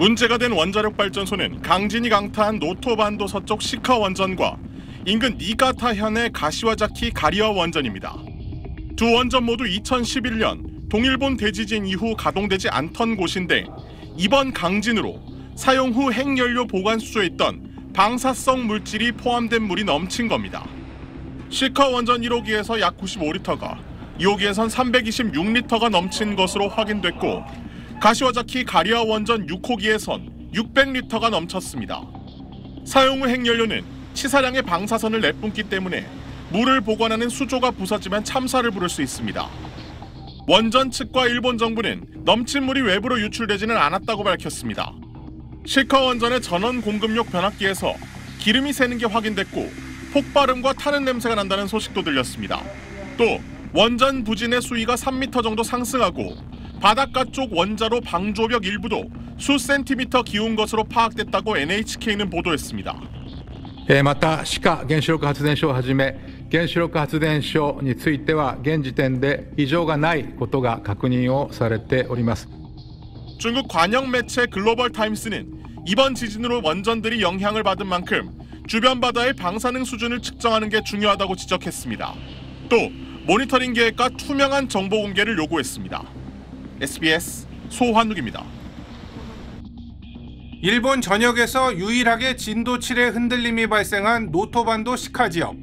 문제가 된 원자력 발전소는 강진이 강타한 노토반도 서쪽 시카 원전과 인근 니가타현의 가시와자키 가리아 원전입니다. 두 원전 모두 2011년 동일본 대지진 이후 가동되지 않던 곳인데 이번 강진으로 사용 후 핵연료 보관 수조에 있던 방사성 물질이 포함된 물이 넘친 겁니다. 시카 원전 1호기에서 약 95리터가 2호기에선 326리터가 넘친 것으로 확인됐고 가시와자키 가리아 원전 6호기에선 600리터가 넘쳤습니다. 사용 후 핵연료는 치사량의 방사선을 내뿜기 때문에 물을 보관하는 수조가 부서지면 참사를 부를 수 있습니다. 원전 측과 일본 정부는 넘친 물이 외부로 유출되지는 않았다고 밝혔습니다. 시카 원전의 전원 공급용 변압기에서 기름이 새는 게 확인됐고 폭발음과 타는 냄새가 난다는 소식도 들렸습니다. 또 원전 부진의 수위가 3m 정도 상승하고 바닷가 쪽 원자로 방조벽 일부도 수 센티미터 기운 것으로 파악됐다고 NHK는 보도했습니다. えーまた、歯科原子力発電所をはじめ、原子力発電所については、現時点で異常がないことが確認をされております。 중국 관영 매체 글로벌 타임스는 이번 지진으로 원전들이 영향을 받은 만큼 주변 바다의 방사능 수준을 측정하는 게 중요하다고 지적했습니다. 또 모니터링 계획과 투명한 정보 공개를 요구했습니다. SBS 소환욱입니다. 일본 전역에서 유일하게 진도 7의 흔들림이 발생한 노토반도 시카 지역.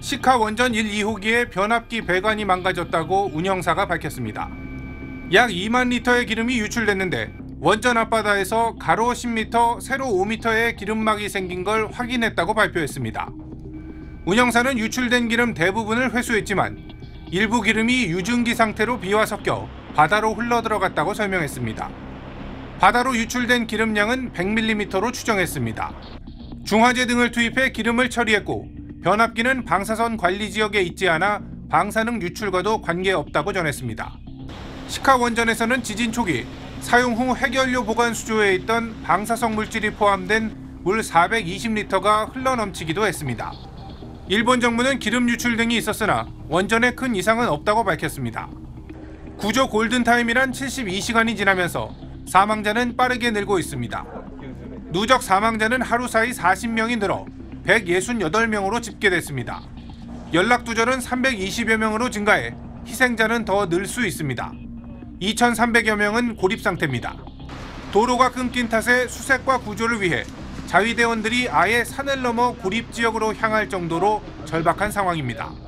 시카 원전 1, 2호기의 변압기 배관이 망가졌다고 운영사가 밝혔습니다. 약 2만 리터의 기름이 유출됐는데 원전 앞바다에서 가로 10m, 세로 5m의 기름막이 생긴 걸 확인했다고 발표했습니다. 운영사는 유출된 기름 대부분을 회수했지만 일부 기름이 유증기 상태로 비와 섞여 바다로 흘러들어갔다고 설명했습니다. 바다로 유출된 기름량은 100mm로 추정했습니다. 중화제 등을 투입해 기름을 처리했고 변압기는 방사선 관리 지역에 있지 않아 방사능 유출과도 관계없다고 전했습니다. 시카 원전에서는 지진 초기 사용 후 핵연료 보관 수조에 있던 방사성 물질이 포함된 물 420리터가 흘러넘치기도 했습니다. 일본 정부는 기름 유출 등이 있었으나 원전에 큰 이상은 없다고 밝혔습니다. 구조 골든타임이란 72시간이 지나면서 사망자는 빠르게 늘고 있습니다. 누적 사망자는 하루 사이 40명이 늘어 168명으로 집계됐습니다. 연락 두절은 320여 명으로 증가해 희생자는 더 늘 수 있습니다. 2,300여 명은 고립 상태입니다. 도로가 끊긴 탓에 수색과 구조를 위해 자위대원들이 아예 산을 넘어 고립 지역으로 향할 정도로 절박한 상황입니다.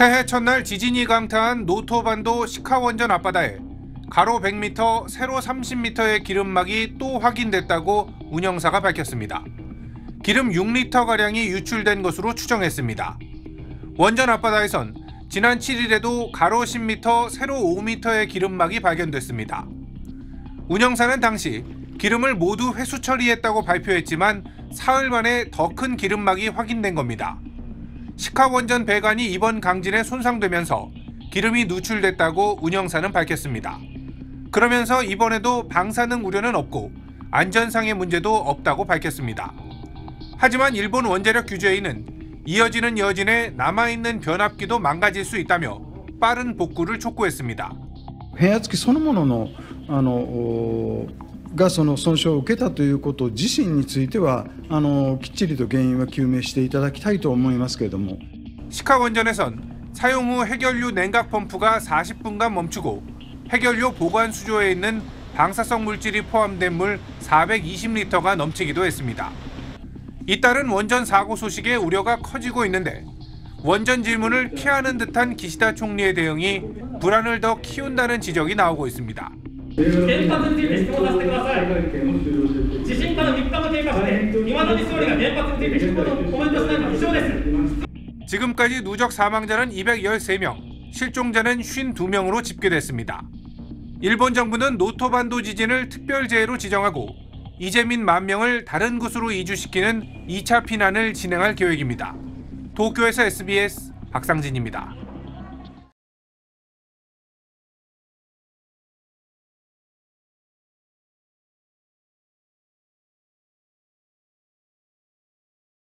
새해 첫날 지진이 강타한 노토반도 시카원전 앞바다에 가로 100m, 세로 30m의 기름막이 또 확인됐다고 운영사가 밝혔습니다. 기름 6리터가량이 유출된 것으로 추정했습니다. 원전 앞바다에선 지난 7일에도 가로 10m, 세로 5m의 기름막이 발견됐습니다. 운영사는 당시 기름을 모두 회수 처리했다고 발표했지만 사흘 만에 더 큰 기름막이 확인된 겁니다. 시카 원전 배관이 이번 강진에 손상되면서 기름이 누출됐다고 운영사는 밝혔습니다. 그러면서 이번에도 방사능 우려는 없고 안전상의 문제도 없다고 밝혔습니다. 하지만 일본 원자력 규제위는 이어지는 여진에 남아있는 변압기도 망가질 수 있다며 빠른 복구를 촉구했습니다. 変圧器そのもののあのお がその損傷を受けたということ自身についてはあのきっちりと原因は究明していただきたいと思いますけれども 시카 원전에선 사용 후 핵연료 냉각 펌프가 40분간 멈추고 핵연료 보관 수조에 있는 방사성 물질이 포함된 물 420리터가 넘치기도 했습니다. 잇따른 원전 사고 소식에 우려가 커지고 있는데 원전 질문을 피하는 듯한 기시다 총리의 대응이 불안을 더 키운다는 지적이 나오고 있습니다. 原発について質問させてください地震から3日も経過していまだに総理が原発について一言コメントしないのは異常です 지금까지 누적 사망자는 213명, 실종자는 52명으로 집계됐습니다. 일본 정부는 노토반도 지진을 특별재해로 지정하고 이재민 만 명을 다른 곳으로 이주시키는 2차 피난을 진행할 계획입니다. 도쿄에서 SBS 박상진입니다.